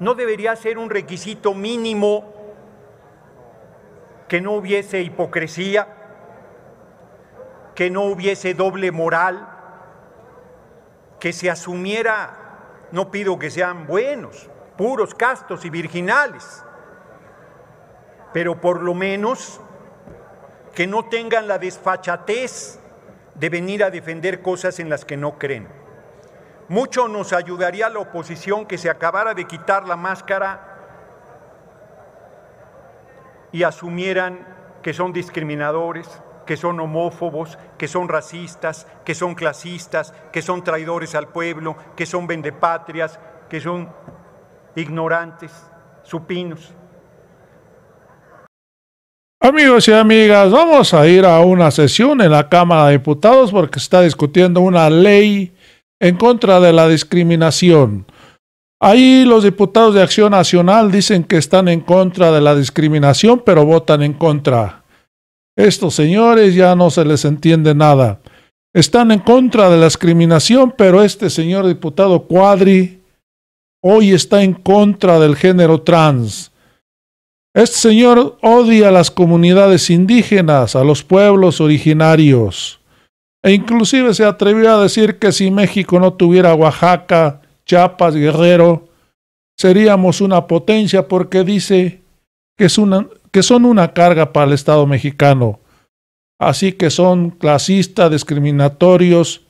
¿No debería ser un requisito mínimo que no hubiese hipocresía, que no hubiese doble moral, que se asumiera, no pido que sean buenos, puros, castos y virginales, pero por lo menos que no tengan la desfachatez de venir a defender cosas en las que no creen. Mucho nos ayudaría a la oposición que se acabara de quitar la máscara y asumieran que son discriminadores, que son homófobos, que son racistas, que son clasistas, que son traidores al pueblo, que son vendepatrias, que son ignorantes, supinos. Amigos y amigas, vamos a ir a una sesión en la Cámara de Diputados porque se está discutiendo una ley en contra de la discriminación. Ahí los diputados de Acción Nacional dicen que están en contra de la discriminación, pero votan en contra. Estos señores ya no se les entiende nada. Están en contra de la discriminación, pero este señor diputado Cuadri hoy está en contra del género trans. Este señor odia a las comunidades indígenas, a los pueblos originarios. E inclusive se atrevió a decir que si México no tuviera Oaxaca, Chiapas, Guerrero, seríamos una potencia porque dice que, es una, que son una carga para el Estado mexicano. Así que son clasistas, discriminatorios,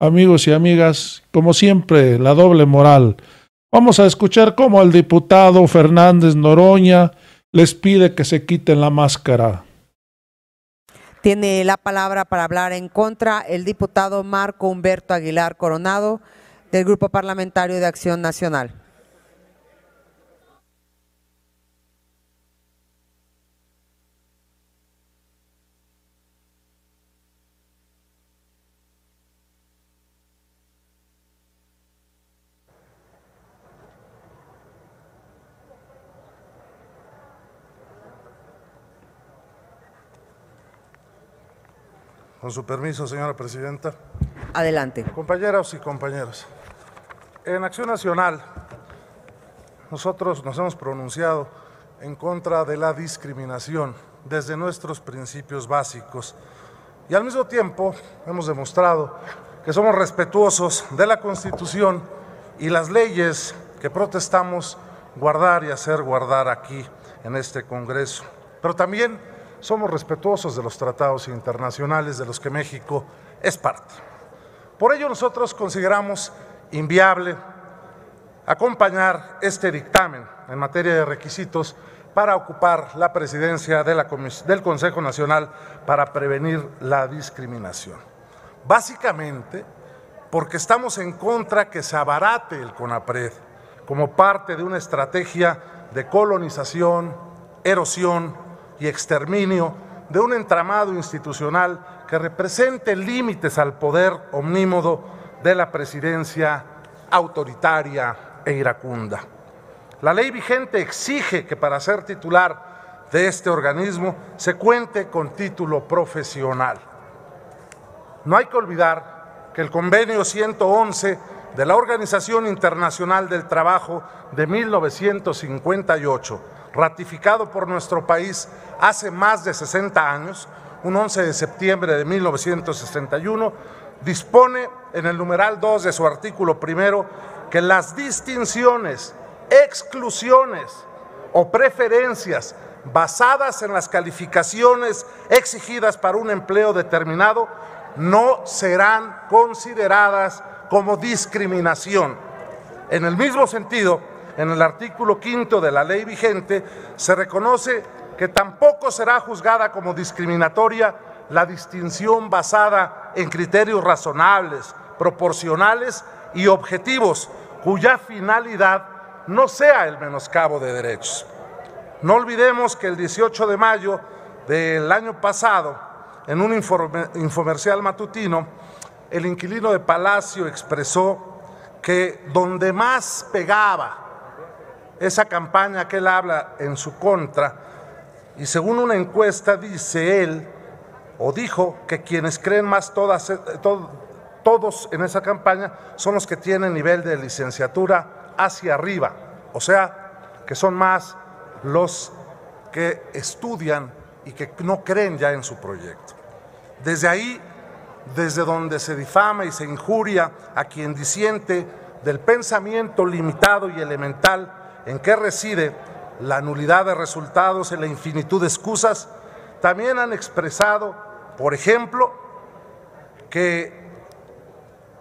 amigos y amigas, como siempre, la doble moral. Vamos a escuchar cómo el diputado Fernández Noroña les pide que se quiten la máscara. Tiene la palabra para hablar en contra el diputado Marco Humberto Aguilar Coronado del Grupo Parlamentario de Acción Nacional. Con su permiso, señora presidenta. Adelante. Compañeros y compañeros, en Acción Nacional nosotros nos hemos pronunciado en contra de la discriminación desde nuestros principios básicos y al mismo tiempo hemos demostrado que somos respetuosos de la Constitución y las leyes que protestamos guardar y hacer guardar aquí en este Congreso. Pero también somos respetuosos de los tratados internacionales de los que México es parte. Por ello nosotros consideramos inviable acompañar este dictamen en materia de requisitos para ocupar la presidencia del Consejo Nacional para prevenir la discriminación. Básicamente porque estamos en contra que se abarate el CONAPRED como parte de una estrategia de colonización, erosión, y exterminio de un entramado institucional que represente límites al poder omnímodo de la presidencia autoritaria e iracunda. La ley vigente exige que para ser titular de este organismo se cuente con título profesional. No hay que olvidar que el convenio 111 de la Organización Internacional del Trabajo de 1958 ratificado por nuestro país hace más de 60 años, un 11 de septiembre de 1961, dispone en el numeral 2 de su artículo primero que las distinciones, exclusiones o preferencias basadas en las calificaciones exigidas para un empleo determinado no serán consideradas como discriminación. En el mismo sentido, en el artículo quinto de la ley vigente, se reconoce que tampoco será juzgada como discriminatoria la distinción basada en criterios razonables, proporcionales y objetivos, cuya finalidad no sea el menoscabo de derechos. No olvidemos que el 18 de mayo del año pasado, en un infomercial matutino, el inquilino de Palacio expresó que donde más pegaba esa campaña que él habla en su contra, y según una encuesta dice él, o dijo que quienes creen más todas, eh, todos en esa campaña son los que tienen nivel de licenciatura hacia arriba, o sea, que son más los que estudian y que no creen ya en su proyecto. Desde ahí, desde donde se difama y se injuria a quien disiente del pensamiento limitado y elemental en que reside la nulidad de resultados y la infinitud de excusas, también han expresado, por ejemplo, que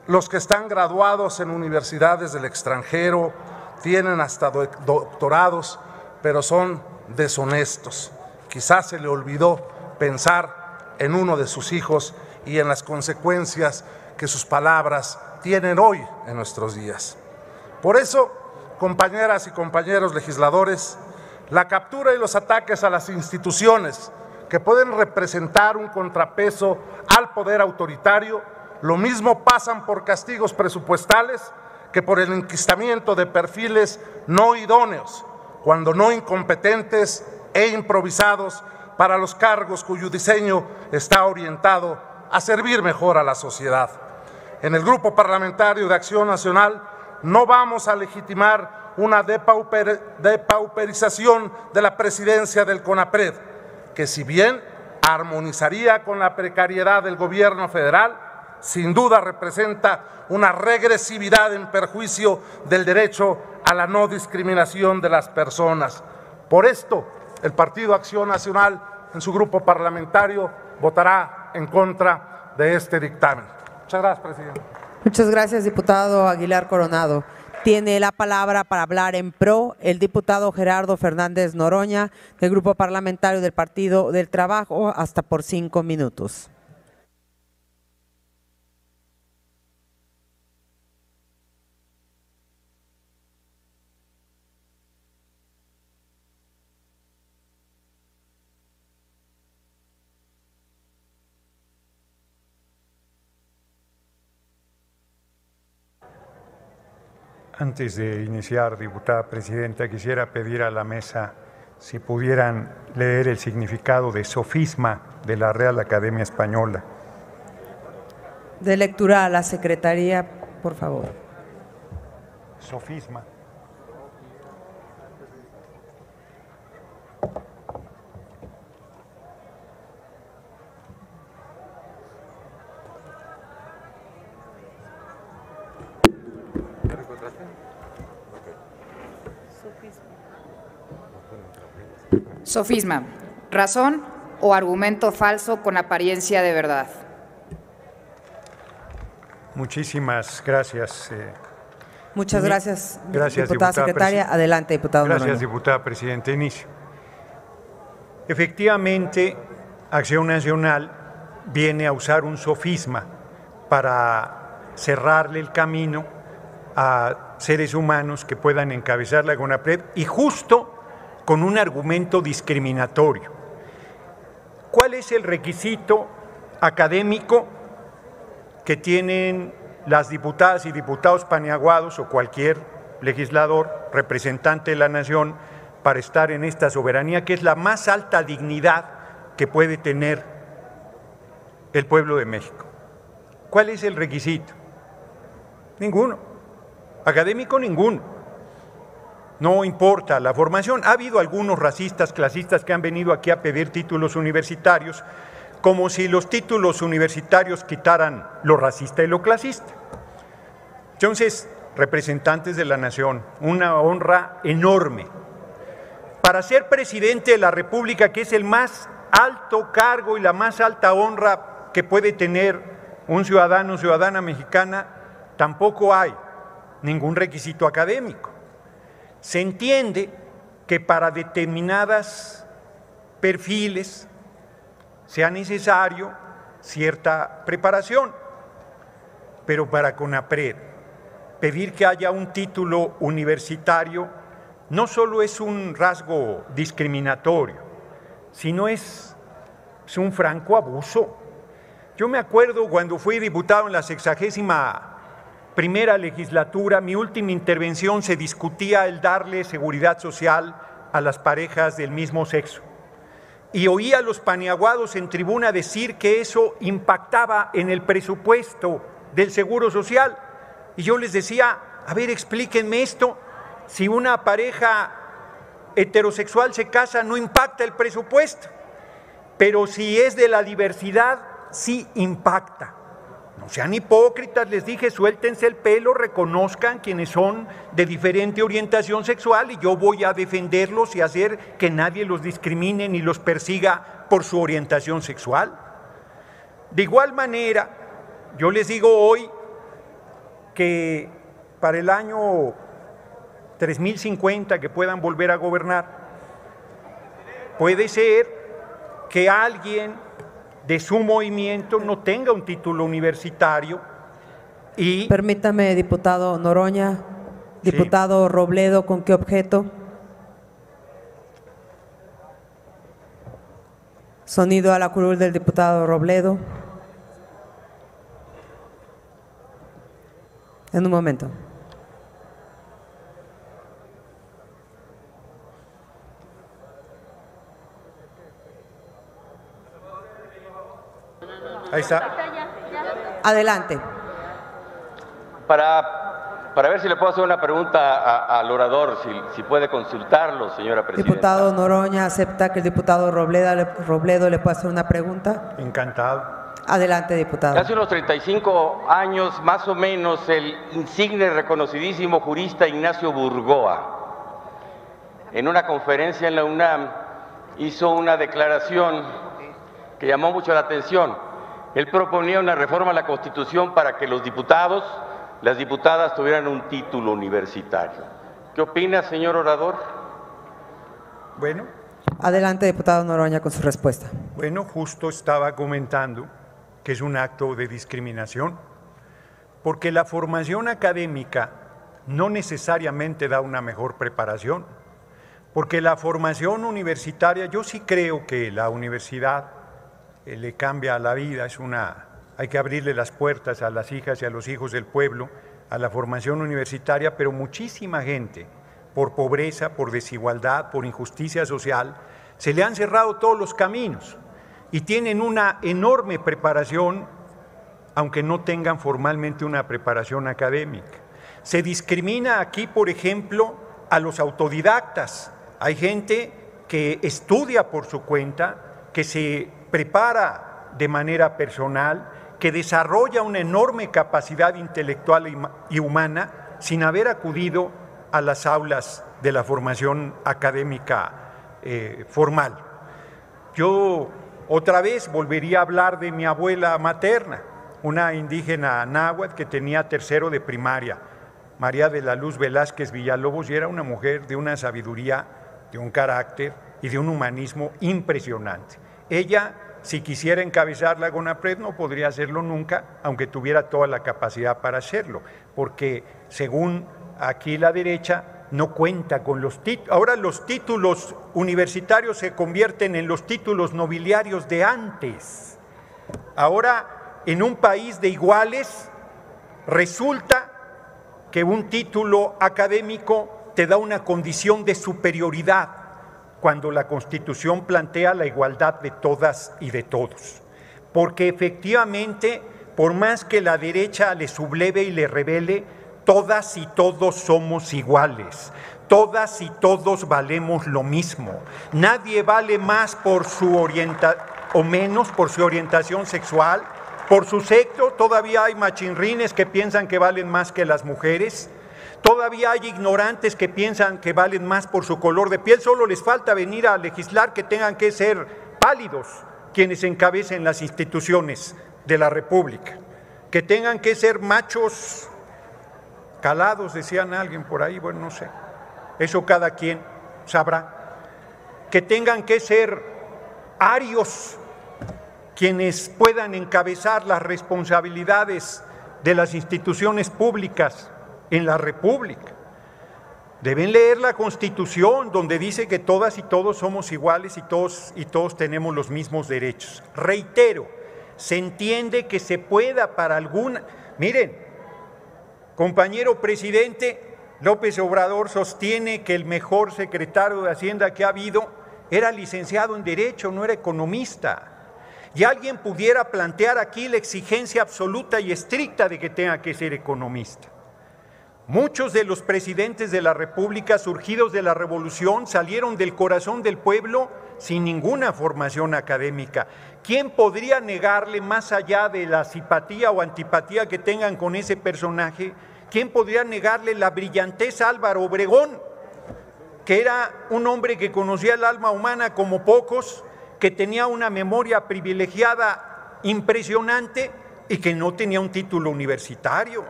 los que están graduados en universidades del extranjero tienen hasta doctorados, pero son deshonestos. Quizás se le olvidó pensar en uno de sus hijos y en las consecuencias que sus palabras tienen hoy en nuestros días. Por eso, compañeras y compañeros legisladores, la captura y los ataques a las instituciones que pueden representar un contrapeso al poder autoritario, lo mismo pasan por castigos presupuestales que por el enquistamiento de perfiles no idóneos, cuando no incompetentes e improvisados para los cargos cuyo diseño está orientado a servir mejor a la sociedad. En el Grupo Parlamentario de Acción Nacional no vamos a legitimar una depauperización de la presidencia del CONAPRED, que si bien armonizaría con la precariedad del gobierno federal, sin duda representa una regresividad en perjuicio del derecho a la no discriminación de las personas. Por esto, el Partido Acción Nacional, en su grupo parlamentario, votará en contra de este dictamen. Muchas gracias, presidente. Muchas gracias, diputado Aguilar Coronado. Tiene la palabra para hablar en pro el diputado Gerardo Fernández Noroña, del Grupo Parlamentario del Partido del Trabajo, hasta por cinco minutos. Antes de iniciar, diputada presidenta, quisiera pedir a la mesa si pudieran leer el significado de sofisma de la Real Academia Española. De lectura a la Secretaría, por favor. Sofisma. Sofisma. Razón o argumento falso con apariencia de verdad. Muchísimas gracias. Eh, Muchas gracias, gracias diputada, secretaria. Adelante, diputado. Gracias, diputada presidenta. Inicio. Efectivamente, Acción Nacional viene a usar un sofisma para cerrarle el camino a seres humanos que puedan encabezar la GONAPRED y justo con un argumento discriminatorio. ¿Cuál es el requisito académico que tienen las diputadas y diputados paneaguados o cualquier legislador, representante de la nación, para estar en esta soberanía, que es la más alta dignidad que puede tener el pueblo de México? ¿Cuál es el requisito? Ninguno. Académico, ninguno no importa la formación. Ha habido algunos racistas, clasistas que han venido aquí a pedir títulos universitarios, como si los títulos universitarios quitaran lo racista y lo clasista. Entonces, representantes de la nación, una honra enorme. Para ser presidente de la República, que es el más alto cargo y la más alta honra que puede tener un ciudadano o ciudadana mexicana, tampoco hay ningún requisito académico. Se entiende que para determinadas perfiles sea necesario cierta preparación, pero para CONAPRED pedir que haya un título universitario no solo es un rasgo discriminatorio, sino es, es un franco abuso. Yo me acuerdo cuando fui diputado en la sexagésima primera legislatura, mi última intervención, se discutía el darle seguridad social a las parejas del mismo sexo. Y oía a los paniaguados en tribuna decir que eso impactaba en el presupuesto del Seguro Social. Y yo les decía, a ver, explíquenme esto. si una pareja heterosexual se casa, no impacta el presupuesto, pero si es de la diversidad, sí impacta. No sean hipócritas, les dije, suéltense el pelo, reconozcan quienes son de diferente orientación sexual y yo voy a defenderlos y hacer que nadie los discrimine ni los persiga por su orientación sexual. De igual manera, yo les digo hoy que para el año 3050 que puedan volver a gobernar, puede ser que alguien de su movimiento no tenga un título universitario y... Permítame, diputado Noroña. Diputado Robledo, ¿con qué objeto? Sonido a la curul del diputado Robledo. En un momento. Ahí está. Adelante. Para, para ver si le puedo hacer una pregunta a- al orador, si, si puede consultarlo, señora presidenta. Diputado Noroña, ¿acepta que el diputado Robledo le, Robledo le pueda hacer una pregunta? Encantado. Adelante, diputado. Hace unos 35 años, más o menos, el insigne y reconocidísimo jurista Ignacio Burgoa, en una conferencia en la UNAM, hizo una declaración que llamó mucho la atención. Él proponía una reforma a la Constitución para que los diputados, las diputadas tuvieran un título universitario. ¿Qué opina, señor orador? Bueno, Adelante, diputado Noroña, con su respuesta. Bueno, justo estaba comentando que es un acto de discriminación, porque la formación académica no necesariamente da una mejor preparación, porque la formación universitaria, yo sí creo que la universidad eh, le cambia la vida, es una, hay que abrirle las puertas a las hijas y a los hijos del pueblo, a la formación universitaria, pero muchísima gente, por pobreza, por desigualdad, por injusticia social, se le han cerrado todos los caminos y tienen una enorme preparación, aunque no tengan formalmente una preparación académica. Se discrimina aquí, por ejemplo, a los autodidactas. Hay gente que estudia por su cuenta, que se prepara de manera personal, que desarrolla una enorme capacidad intelectual y ma- y humana sin haber acudido a las aulas de la formación académica eh, formal. Yo otra vez volvería a hablar de mi abuela materna, una indígena náhuatl que tenía tercero de primaria, María de la Luz Velázquez Villalobos, y era una mujer de una sabiduría, de un carácter y de un humanismo impresionante. Ella, si quisiera encabezar la GONAPRED, no podría hacerlo nunca, aunque tuviera toda la capacidad para hacerlo, porque según aquí la derecha, no cuenta con los títulos. Ahora los títulos universitarios se convierten en los títulos nobiliarios de antes. Ahora, en un país de iguales, resulta que un título académico te da una condición de superioridad cuando la Constitución plantea la igualdad de todas y de todos. Porque efectivamente, por más que la derecha le subleve y le revele, todas y todos somos iguales. Todas y todos valemos lo mismo. Nadie vale más por su orientación o menos por su orientación sexual, por su sexo. Todavía hay machinrines que piensan que valen más que las mujeres. Todavía hay ignorantes que piensan que valen más por su color de piel. Solo les falta venir a legislar que tengan que ser pálidos quienes encabecen las instituciones de la República. Que tengan que ser machos calados, decían alguien por ahí, bueno, no sé. Eso cada quien sabrá. Que tengan que ser arios quienes puedan encabezar las responsabilidades de las instituciones públicas en la República. Deben leer la Constitución donde dice que todas y todos somos iguales y todos y todos tenemos los mismos derechos. Reitero, se entiende que se pueda para alguna, miren, compañero presidente López Obrador sostiene que el mejor secretario de Hacienda que ha habido era licenciado en Derecho, no era economista. Y alguien pudiera plantear aquí la exigencia absoluta y estricta de que tenga que ser economista. Muchos de los presidentes de la República surgidos de la revolución salieron del corazón del pueblo sin ninguna formación académica. ¿Quién podría negarle más allá de la simpatía o antipatía que tengan con ese personaje? ¿Quién podría negarle la brillantez Álvaro Obregón, que era un hombre que conocía el alma humana como pocos, que tenía una memoria privilegiada impresionante y que no tenía un título universitario?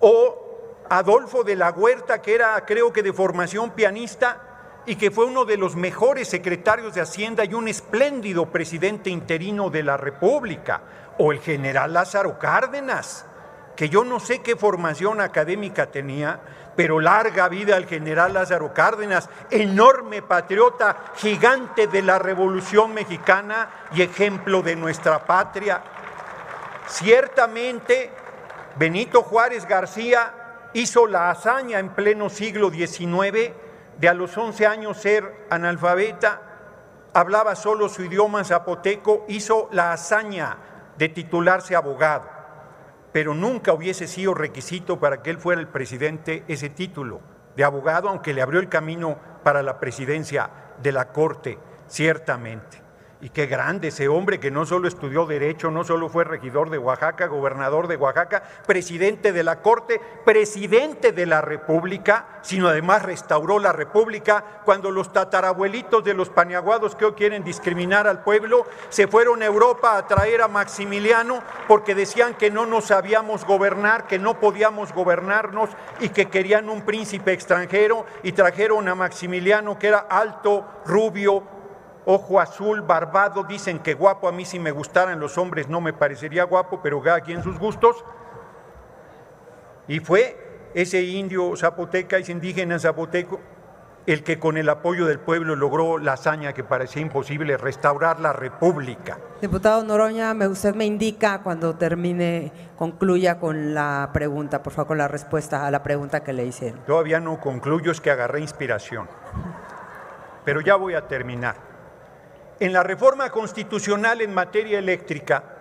O Adolfo de la Huerta, que era creo que de formación pianista y que fue uno de los mejores secretarios de Hacienda y un espléndido presidente interino de la República, o el general Lázaro Cárdenas, que yo no sé qué formación académica tenía, pero larga vida al general Lázaro Cárdenas, enorme patriota, gigante de la Revolución Mexicana y ejemplo de nuestra patria. Ciertamente, Benito Juárez García hizo la hazaña en pleno siglo XIX de a los 11 años ser analfabeta, hablaba solo su idioma zapoteco, hizo la hazaña de titularse abogado, pero nunca hubiese sido requisito para que él fuera el presidente ese título de abogado, aunque le abrió el camino para la presidencia de la Corte, ciertamente. Y qué grande ese hombre que no solo estudió derecho, no solo fue regidor de Oaxaca, gobernador de Oaxaca, presidente de la Corte, presidente de la República, sino además restauró la República cuando los tatarabuelitos de los paniaguados que hoy quieren discriminar al pueblo se fueron a Europa a traer a Maximiliano porque decían que no nos sabíamos gobernar, que no podíamos gobernarnos y que querían un príncipe extranjero y trajeron a Maximiliano que era alto, rubio, ojo azul, barbado, dicen que guapo, a mí si me gustaran los hombres no me parecería guapo, pero cada quien sus gustos. Y fue ese indio zapoteca, ese indígena zapoteco, el que con el apoyo del pueblo logró la hazaña que parecía imposible, restaurar la república. Diputado Noroña, usted me indica cuando termine, concluya con la pregunta, por favor, con la respuesta a la pregunta que le hicieron. Todavía no concluyo, es que agarré inspiración. Pero ya voy a terminar. En la reforma constitucional en materia eléctrica,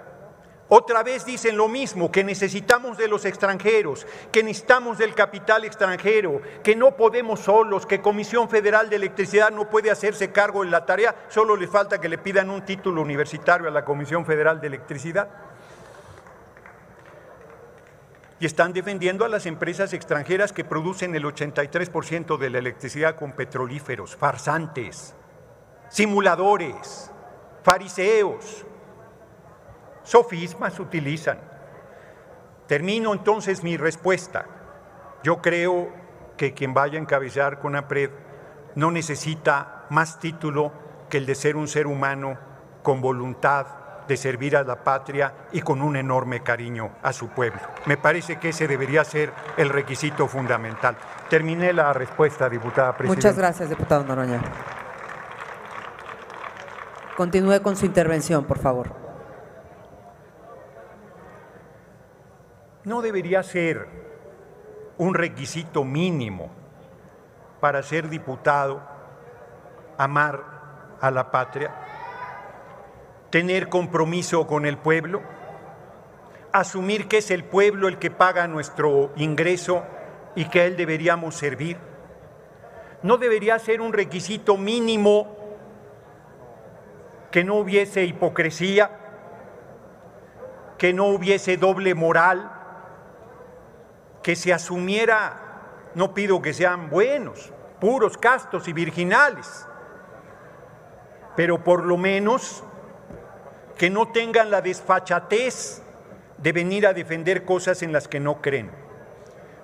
otra vez dicen lo mismo, que necesitamos de los extranjeros, que necesitamos del capital extranjero, que no podemos solos, que Comisión Federal de Electricidad no puede hacerse cargo de la tarea, solo le falta que le pidan un título universitario a la Comisión Federal de Electricidad. Y están defendiendo a las empresas extranjeras que producen el 83% de la electricidad con petrolíferos, farsantes simuladores, fariseos, sofismas utilizan. Termino entonces mi respuesta. Yo creo que quien vaya a encabezar con APRED no necesita más título que el de ser un ser humano con voluntad de servir a la patria y con un enorme cariño a su pueblo. Me parece que ese debería ser el requisito fundamental. Terminé la respuesta, diputada presidenta. Muchas gracias, diputado Noroña. Continúe con su intervención, por favor. No debería ser un requisito mínimo para ser diputado amar a la patria, tener compromiso con el pueblo, asumir que es el pueblo el que paga nuestro ingreso y que a él deberíamos servir. No debería ser un requisito mínimo que no hubiese hipocresía, que no hubiese doble moral, que se asumiera, no pido que sean buenos, puros, castos y virginales, pero por lo menos que no tengan la desfachatez de venir a defender cosas en las que no creen.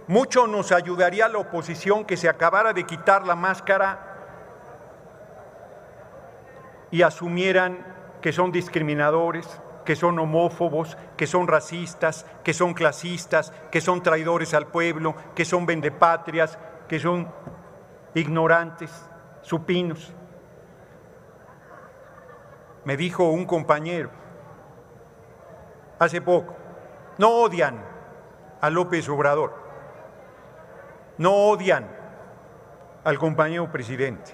Mucho nos ayudaría la oposición que se acabara de quitar la máscara y asumieran que son discriminadores, que son homófobos, que son racistas, que son clasistas, que son traidores al pueblo, que son vendepatrias, que son ignorantes, supinos. Me dijo un compañero hace poco, no odian a López Obrador, no odian al compañero presidente,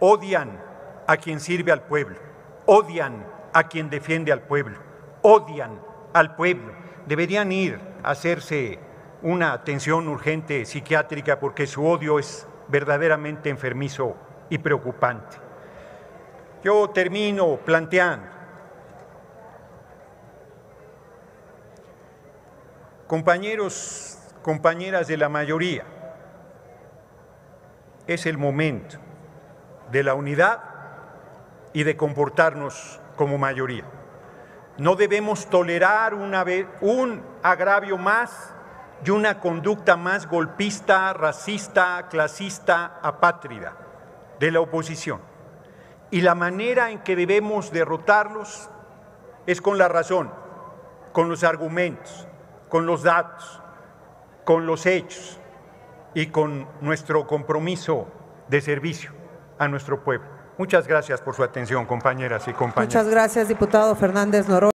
odian a quien sirve al pueblo, odian a quien defiende al pueblo, odian al pueblo. Deberían ir a hacerse una atención urgente psiquiátrica porque su odio es verdaderamente enfermizo y preocupante. Yo termino planteando, compañeros, compañeras de la mayoría, es el momento de la unidad y de comportarnos como mayoría. No debemos tolerar un agravio más y una conducta más golpista, racista, clasista, apátrida de la oposición. Y la manera en que debemos derrotarlos es con la razón, con los argumentos, con los datos, con los hechos y con nuestro compromiso de servicio a nuestro pueblo. Muchas gracias por su atención, compañeras y compañeros. Muchas gracias, diputado Fernández Noroña.